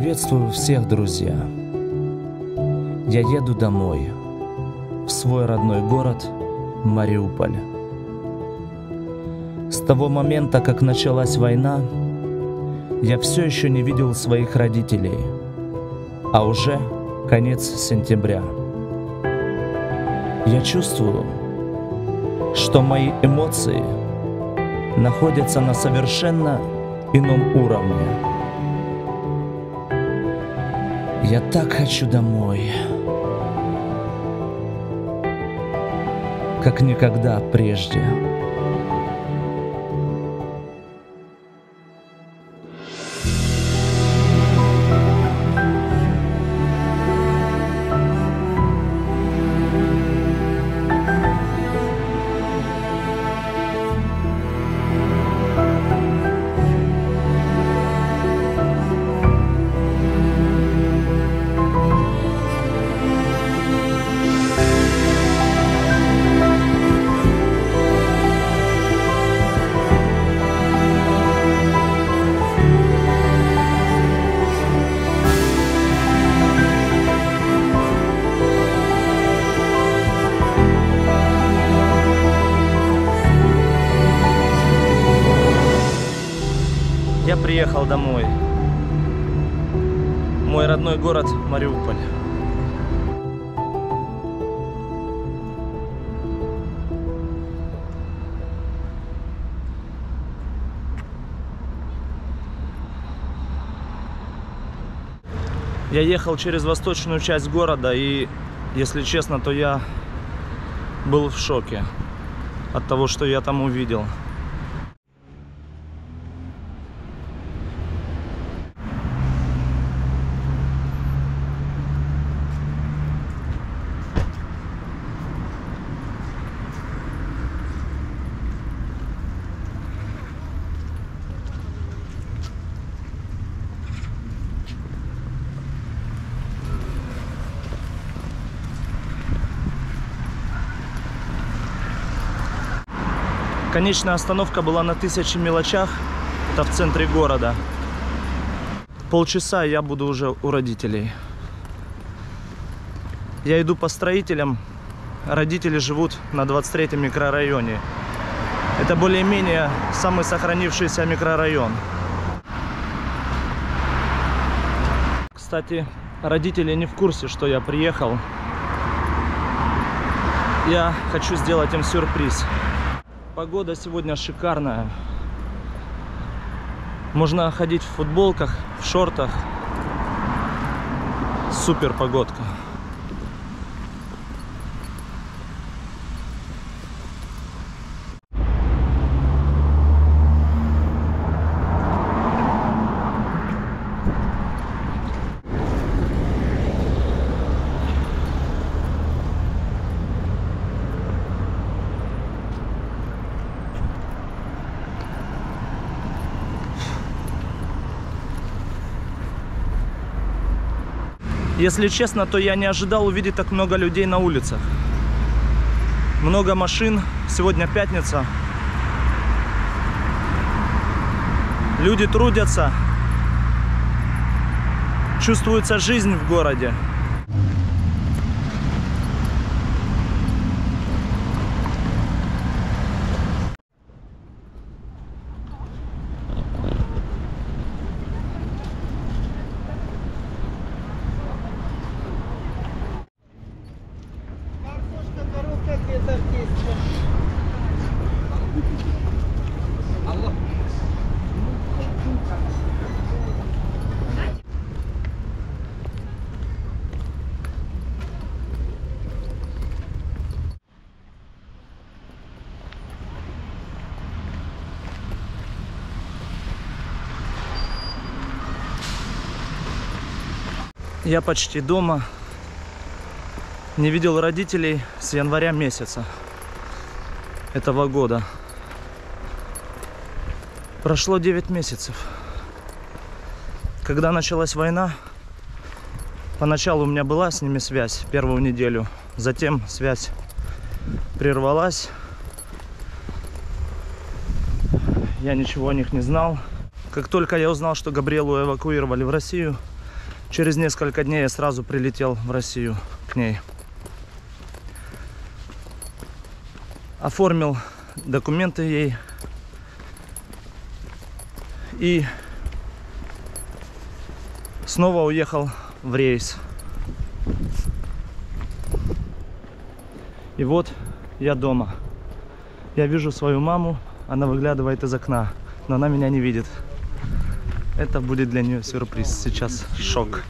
Приветствую всех, друзья. Я еду домой, в свой родной город Мариуполь. С того момента, как началась война, я все еще не видел своих родителей, а уже конец сентября. Я чувствую, что мои эмоции находятся на совершенно ином уровне. Я так хочу домой, как никогда прежде. Приехал домой. Мой родной город Мариуполь. Я ехал через восточную часть города и, если честно, то я был в шоке от того, что я там увидел. Конечная остановка была на тысячи мелочах. Это в центре города. Полчаса я буду уже у родителей. Я иду по строителям. Родители живут на 23-м микрорайоне. Это более-менее самый сохранившийся микрорайон. Кстати, родители не в курсе, что я приехал. Я хочу сделать им сюрприз. Погода сегодня шикарная. Можно ходить в футболках, в шортах. Супер погодка. Если честно, то я не ожидал увидеть так много людей на улицах. Много машин. Сегодня пятница. Люди трудятся. Чувствуется жизнь в городе. Я почти дома. Не видел родителей с января месяца этого года. Прошло 9 месяцев. Когда началась война, поначалу у меня была с ними связь первую неделю. Затем связь прервалась. Я ничего о них не знал. Как только я узнал, что Габриэлу эвакуировали в Россию, Через несколько дней я сразу прилетел в Россию к ней. Оформил документы ей. И снова уехал в рейс. И вот я дома. Я вижу свою маму, она выглядывает из окна, но она меня не видит. Это будет для нее сюрприз. Сейчас шок.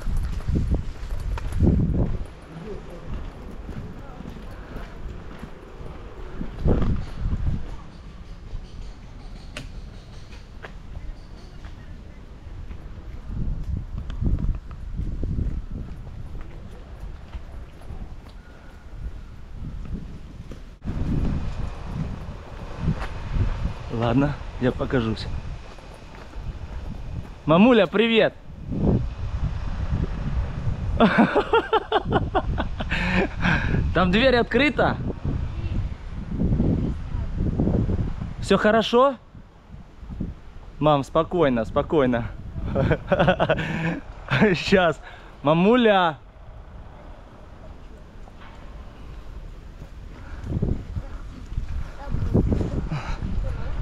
Ладно, я покажусь. Мамуля, привет! Там дверь открыта? Все хорошо? Мам, спокойно, спокойно. Сейчас. Мамуля.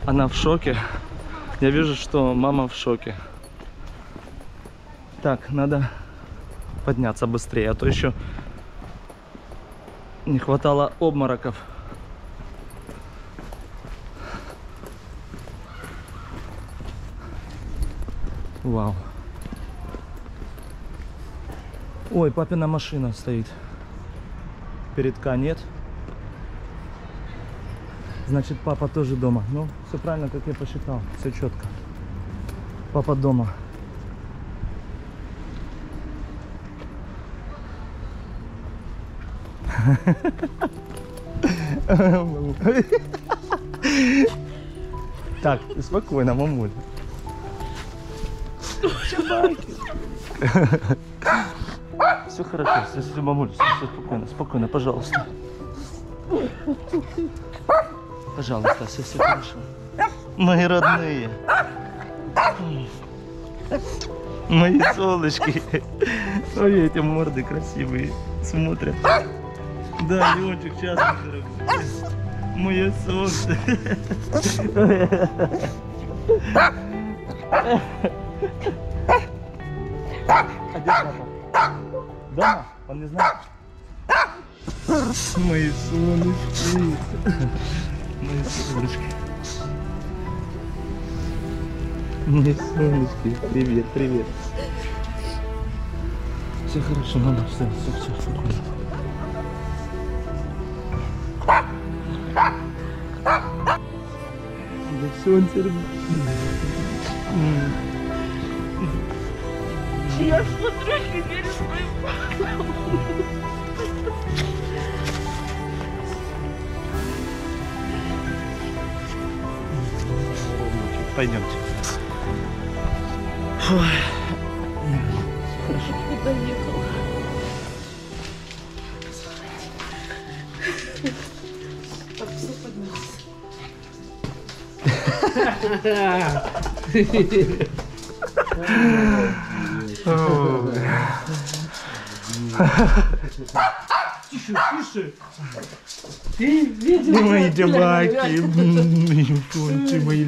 Она в шоке. Я вижу, что мама в шоке. Так, надо подняться быстрее, а то еще не хватало обмороков. Вау. Ой, папина машина стоит. Передка нет. Значит, папа тоже дома. Ну, все правильно, как я посчитал. Все четко. Папа дома. Так, спокойно, мамуль. Все хорошо, все, все, мамуль, все, все спокойно, спокойно, пожалуйста. Пожалуйста, все, все хорошо. Мои родные. Мои солнышки. Ой, эти морды красивые смотрят. Да, Леончик, мой дорогой. Мое солнце. А где папа? Дома? Он не знает? Мои солнышки. Мои солнышки. Мои солнышки. Привет, привет. Все хорошо, мама, все, все, все, спокойно. Терпит. Я смотрю, не верю своим Пойдемте. Доехала. Так, Ты видел? Мои табаки, мои фунты, мои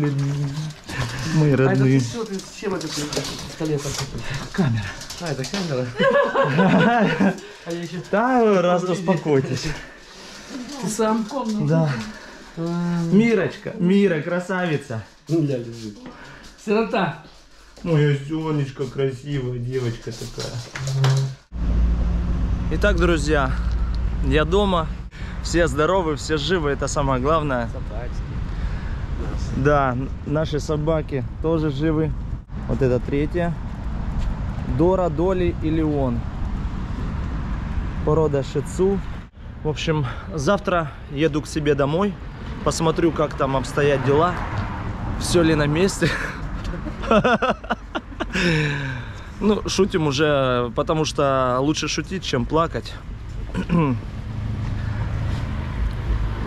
мои А это родные. что, ты с чем это пистолетом? Камера. А, это камера? А. Да, раз успокойтесь. Ты сам? Да. Мирочка, Мира, красавица. Я лежит. Сирота. Моя Сонечка красивая девочка такая. Итак, друзья, я дома. Все здоровы, все живы, это самое главное. Да, наши собаки тоже живы. Вот это третья. Дора, Доли и Леон. Порода шицу. В общем, завтра еду к себе домой. Посмотрю, как там обстоят дела. Все ли на месте. Ну, шутим уже, потому что лучше шутить, чем плакать.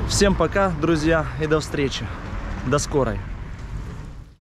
Всем пока, друзья, и до встречи. До скорой.